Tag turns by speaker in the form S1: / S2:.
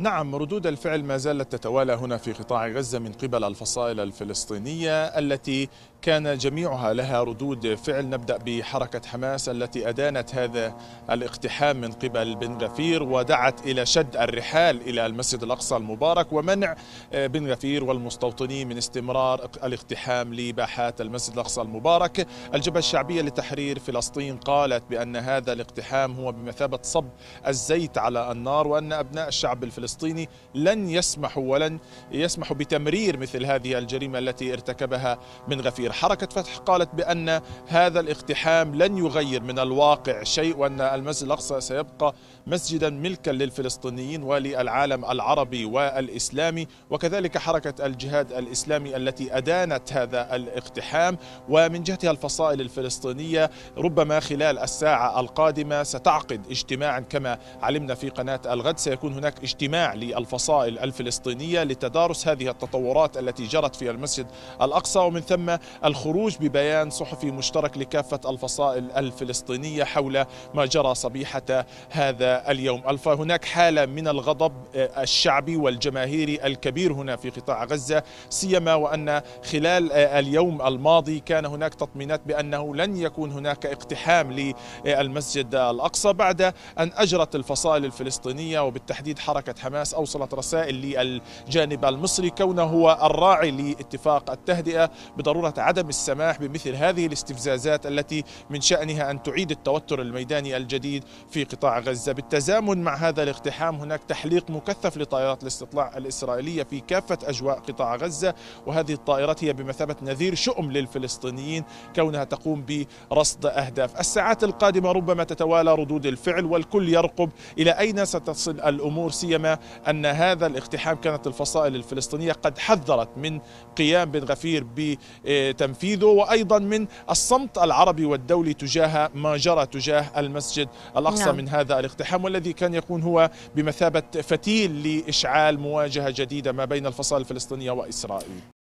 S1: نعم ردود الفعل ما زالت تتوالى هنا في قطاع غزة من قبل الفصائل الفلسطينية التي كان جميعها لها ردود فعل. نبدأ بحركة حماس التي أدانت هذا الاقتحام من قبل بن غفير ودعت إلى شد الرحال إلى المسجد الأقصى المبارك ومنع بن غفير والمستوطنين من استمرار الاقتحام لباحات المسجد الأقصى المبارك. الجبهة الشعبية لتحرير فلسطين قالت بأن هذا الاقتحام هو بمثابة صب الزيت على النار وأن أبناء الشعب الفلسطيني لن يسمحوا ولن يسمحوا بتمرير مثل هذه الجريمة التي ارتكبها بن غفير. حركة فتح قالت بأن هذا الاقتحام لن يغير من الواقع شيء وأن المسجد الأقصى سيبقى مسجدا ملكا للفلسطينيين وللعالم العربي والإسلامي. وكذلك حركة الجهاد الإسلامي التي أدانت هذا الاقتحام. ومن جهتها الفصائل الفلسطينية ربما خلال الساعة القادمة ستعقد اجتماعا كما علمنا في قناة الغد. سيكون هناك اجتماع للفصائل الفلسطينية لتدارس هذه التطورات التي جرت في المسجد الأقصى ومن ثم الخروج ببيان صحفي مشترك لكافة الفصائل الفلسطينية حول ما جرى صبيحة هذا اليوم. فهناك حالة من الغضب الشعبي والجماهيري الكبير هنا في قطاع غزة سيما وأن خلال اليوم الماضي كان هناك تطمينات بأنه لن يكون هناك اقتحام للمسجد الأقصى بعد أن أجرت الفصائل الفلسطينية وبالتحديد حركة حماس أوصلت رسائل للجانب المصري كونه هو الراعي لاتفاق التهدئة بضرورة عدم السماح بمثل هذه الاستفزازات التي من شأنها أن تعيد التوتر الميداني الجديد في قطاع غزة. بالتزامن مع هذا الاقتحام هناك تحليق مكثف لطائرات الاستطلاع الإسرائيلية في كافة أجواء قطاع غزة وهذه الطائرات هي بمثابة نذير شؤم للفلسطينيين كونها تقوم برصد أهداف. الساعات القادمة ربما تتوالى ردود الفعل والكل يرقب إلى أين ستصل الأمور سيما أن هذا الاقتحام كانت الفصائل الفلسطينية قد حذرت من قيام بن غفير تنفيذه وأيضا من الصمت العربي والدولي تجاه ما جرى تجاه المسجد الأقصى نعم. من هذا الاقتحام والذي كان يكون هو بمثابة فتيل لإشعال مواجهة جديدة ما بين الفصائل الفلسطينية وإسرائيل